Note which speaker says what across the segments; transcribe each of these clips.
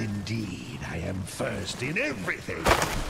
Speaker 1: Indeed I am first in everything.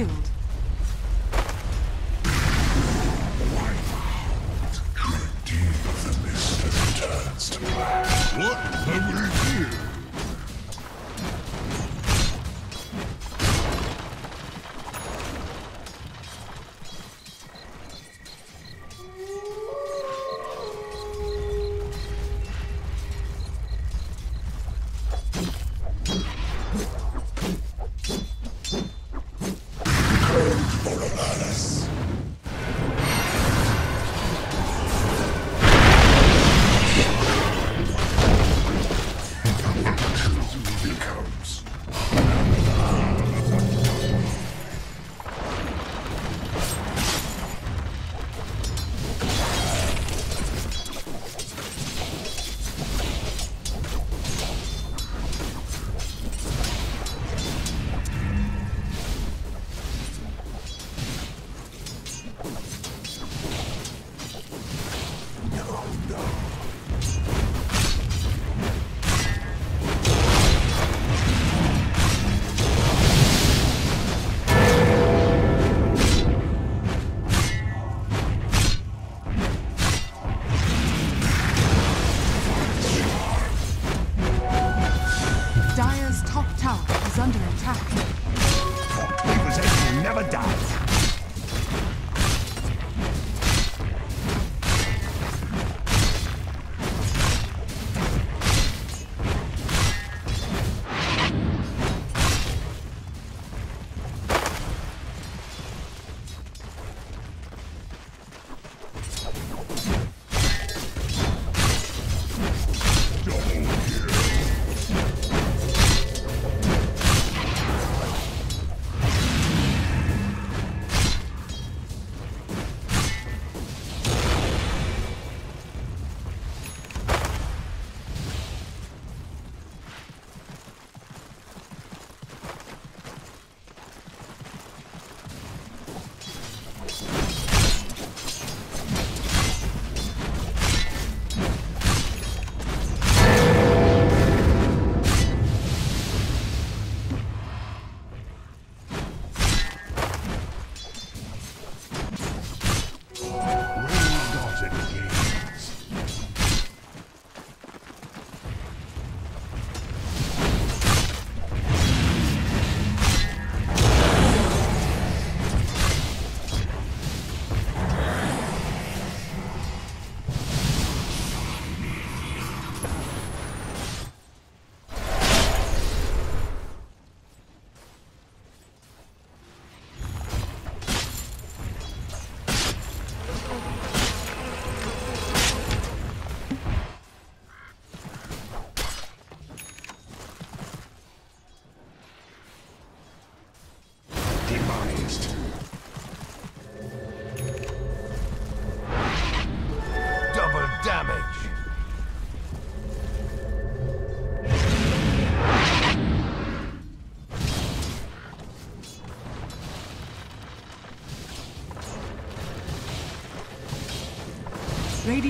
Speaker 2: Killed.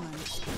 Speaker 2: Fallen.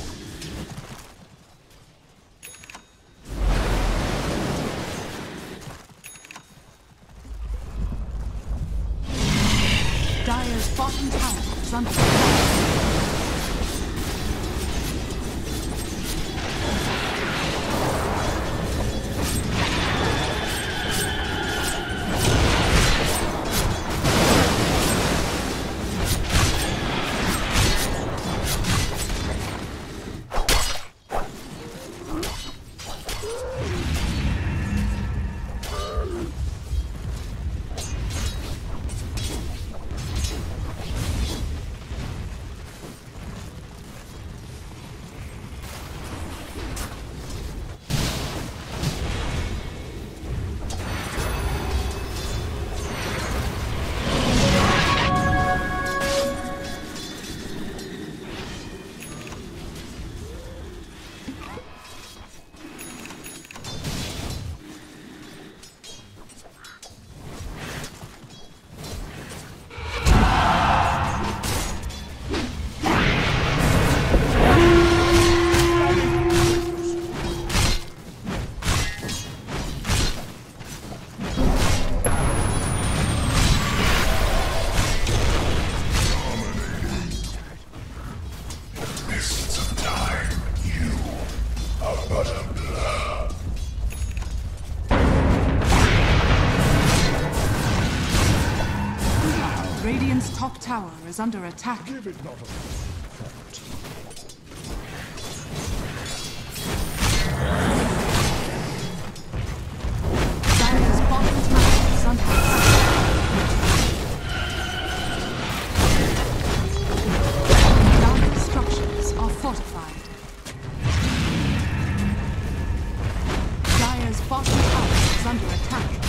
Speaker 2: Is under attack.
Speaker 3: Give it not a
Speaker 2: Dire's bottom tower is under attack. Dire's structures are fortified. Dire's bottom tower is under attack.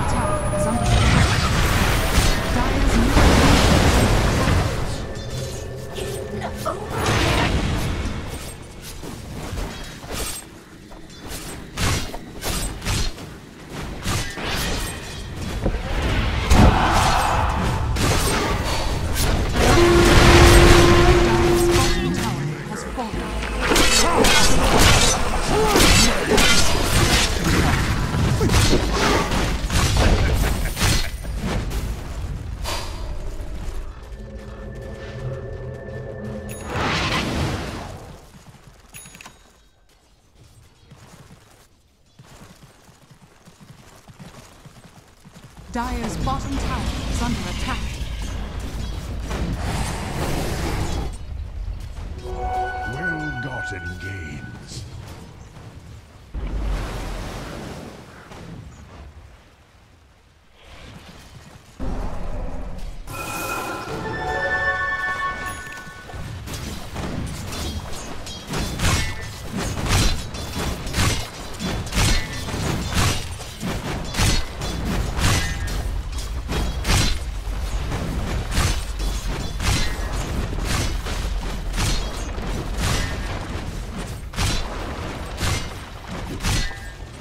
Speaker 2: Radiant's top Dire's bottom tower is under attack.
Speaker 1: Well-gotten gains.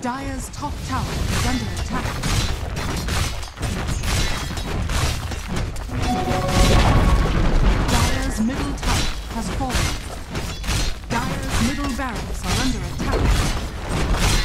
Speaker 2: Dire's top tower is under attack. Dire's middle tower has fallen. Dire's middle barracks are under attack.